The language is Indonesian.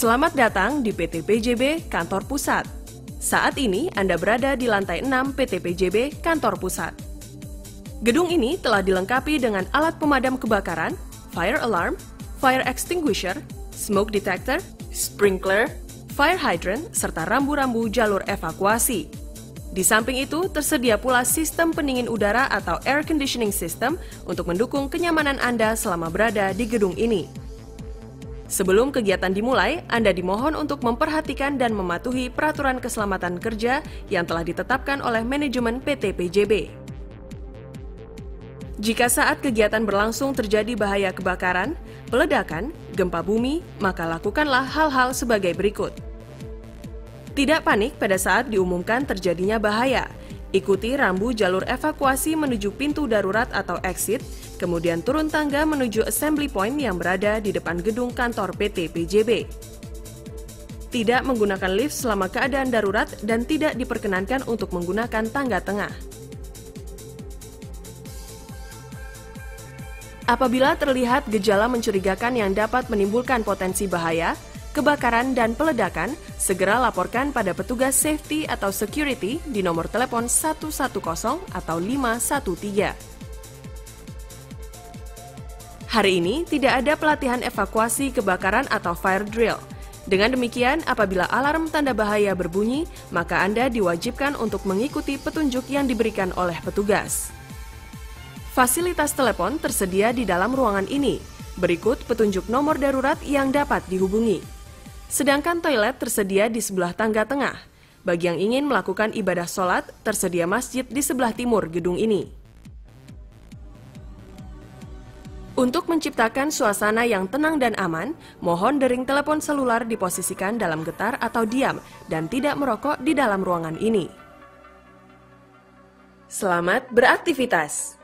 Selamat datang di PT PJB Kantor Pusat. Saat ini Anda berada di lantai 6 PT PJB Kantor Pusat. Gedung ini telah dilengkapi dengan alat pemadam kebakaran, fire alarm, fire extinguisher, smoke detector, sprinkler, fire hydrant, serta rambu-rambu jalur evakuasi. Di samping itu, tersedia pula sistem pendingin udara atau air conditioning system untuk mendukung kenyamanan Anda selama berada di gedung ini. Sebelum kegiatan dimulai, Anda dimohon untuk memperhatikan dan mematuhi peraturan keselamatan kerja yang telah ditetapkan oleh manajemen PT PJB. Jika saat kegiatan berlangsung terjadi bahaya kebakaran, peledakan, gempa bumi, maka lakukanlah hal-hal sebagai berikut. Tidak panik pada saat diumumkan terjadinya bahaya. Ikuti rambu jalur evakuasi menuju pintu darurat atau exit kemudian turun tangga menuju assembly point yang berada di depan gedung kantor PT PJB. Tidak menggunakan lift selama keadaan darurat dan tidak diperkenankan untuk menggunakan tangga tengah. Apabila terlihat gejala mencurigakan yang dapat menimbulkan potensi bahaya, kebakaran, dan peledakan, segera laporkan pada petugas safety atau security di nomor telepon 110 atau 513. Hari ini tidak ada pelatihan evakuasi kebakaran atau fire drill. Dengan demikian, apabila alarm tanda bahaya berbunyi, maka Anda diwajibkan untuk mengikuti petunjuk yang diberikan oleh petugas. Fasilitas telepon tersedia di dalam ruangan ini. Berikut petunjuk nomor darurat yang dapat dihubungi. Sedangkan toilet tersedia di sebelah tangga tengah. Bagi yang ingin melakukan ibadah sholat, tersedia masjid di sebelah timur gedung ini. Untuk menciptakan suasana yang tenang dan aman, mohon dering telepon seluler diposisikan dalam getar atau diam dan tidak merokok di dalam ruangan ini. Selamat beraktivitas!